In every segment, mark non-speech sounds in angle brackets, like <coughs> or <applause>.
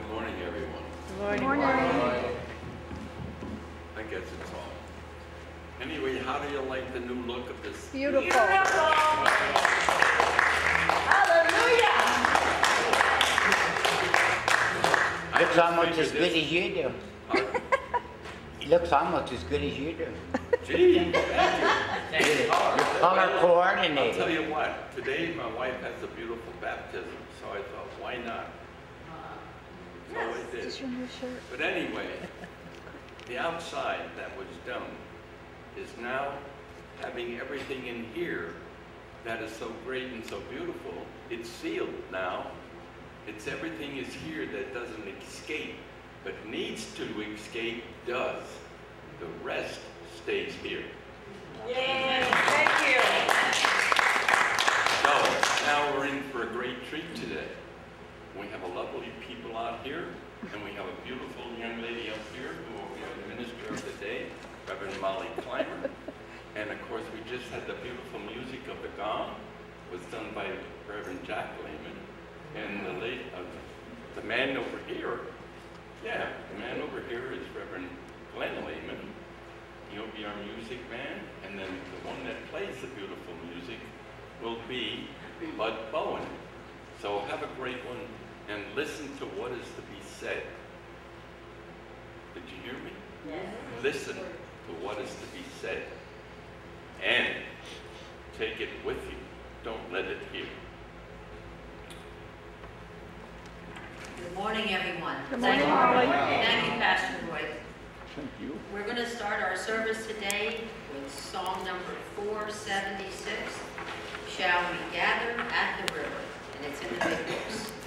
good morning, everyone. Good Morning. I guess it's all. Anyway, how do you like the new look of this? Beautiful. Hallelujah. I Looks almost as good as you do. Huh? It looks almost as good as you do. Gee, thank you. You're color I'll tell you what, today my wife has a beautiful baptism, so I thought, why not? So I did. Is your new shirt? But anyway, the outside that was done is now having everything in here that is so great and so beautiful. It's sealed now. It's everything is here that doesn't escape, but needs to escape does. The rest stays here. Yay, thank you. So now we're in for a great treat today. We have a lovely people out here, and we have a beautiful young lady up here who will be the minister of the day, Reverend Molly Clymer. And of course, we just had the beautiful music of the gong, was done by Reverend Jack Lehman. And the lady, uh, the man over here, yeah, the man over here is Reverend Glenn Lehman. He'll be our music man, and then the one that plays the beautiful music will be Bud Bowen. So have a great one and listen to what is to be said. Did you hear me? Yes. Listen to what is to be said. And take it with you. Don't let it here. Good morning, everyone. Good Thank morning, you. Holly. Thank you, Pastor Roy. Thank you. We're going to start our service today with song number 476, Shall We Gather at the River? And it's in the big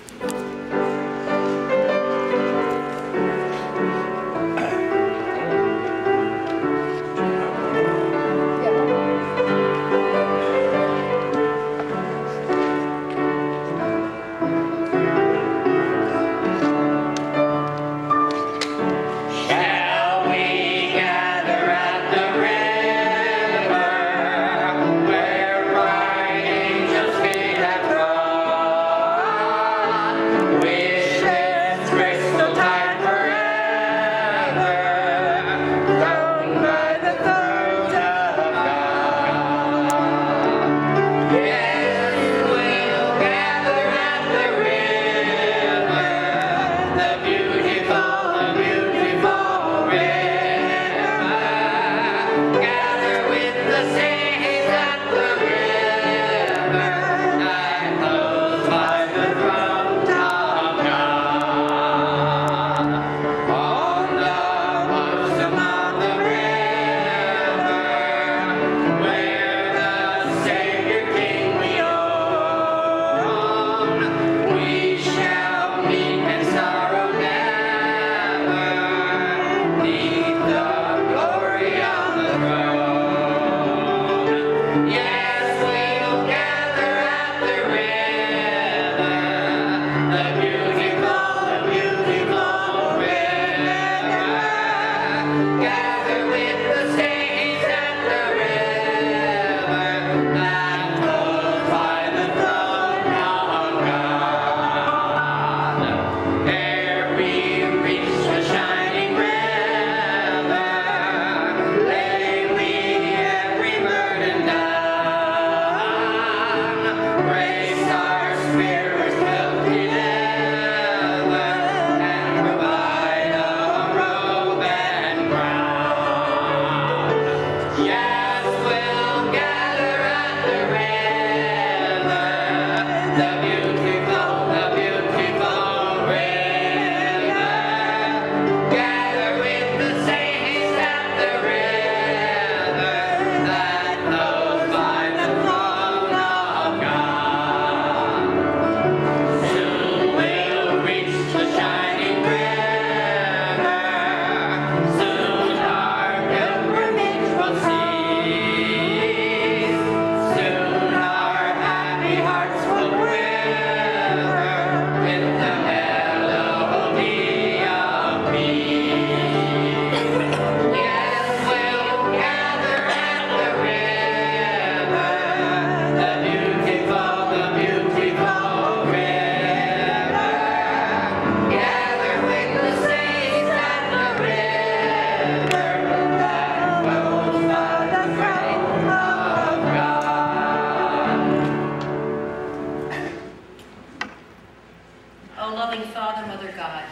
God,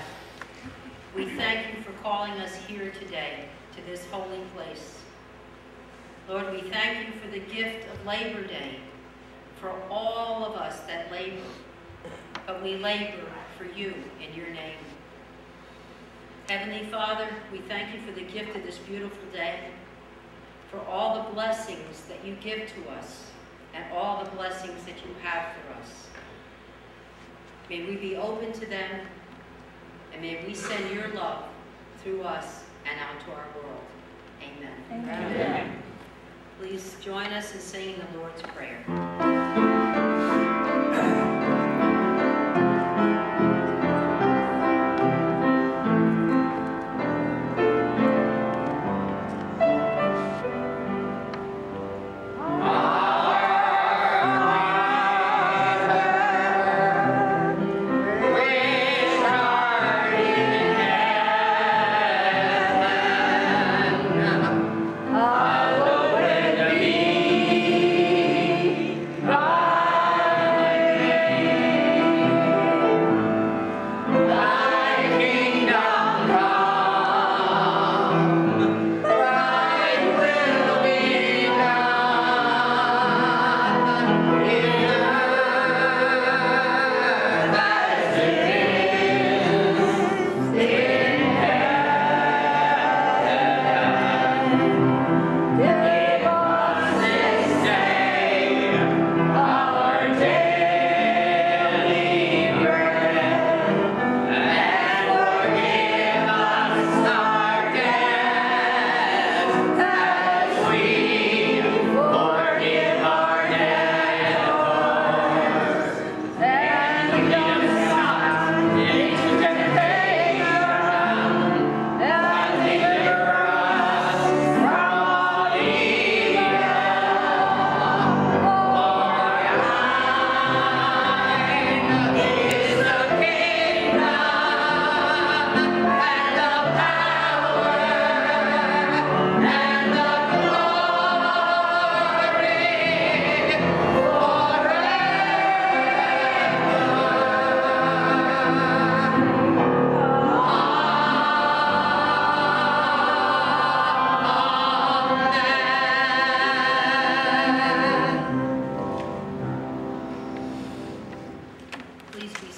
we thank you for calling us here today to this holy place. Lord, we thank you for the gift of Labor Day for all of us that labor, but we labor for you in your name. Heavenly Father, we thank you for the gift of this beautiful day, for all the blessings that you give to us, and all the blessings that you have for us. May we be open to them, and may we send your love through us and out to our world. Amen. Amen. Please join us in saying the Lord's Prayer.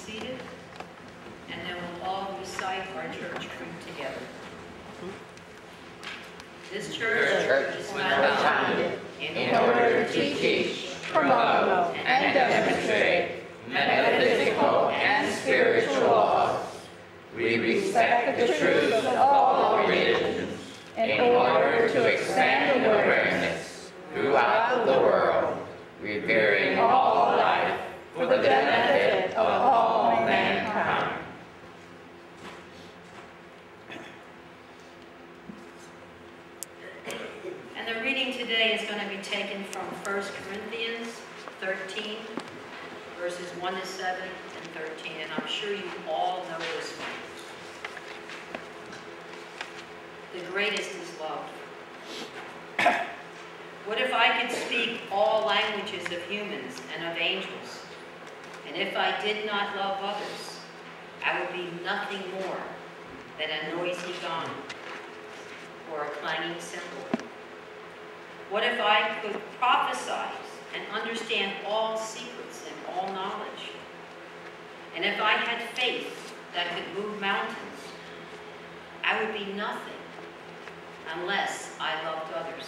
Seated, and then we'll all recite our church creed together. This church was founded in in order to teach, promote, and demonstrate metaphysical and spiritual laws. We respect the truth of all religions in order to expand awareness throughout the world, revering all life for the benefit of all mankind. And the reading today is going to be taken from 1 Corinthians 13, verses 1 to 7 and 13, and I'm sure you all know this one. The greatest is love. <coughs> What if I could speak all languages of humans and of angels, and if I did not love others, I would be nothing more than a noisy gong or a clanging cymbal. What if I could prophesy and understand all secrets and all knowledge? And if I had faith that could move mountains, I would be nothing unless I loved others.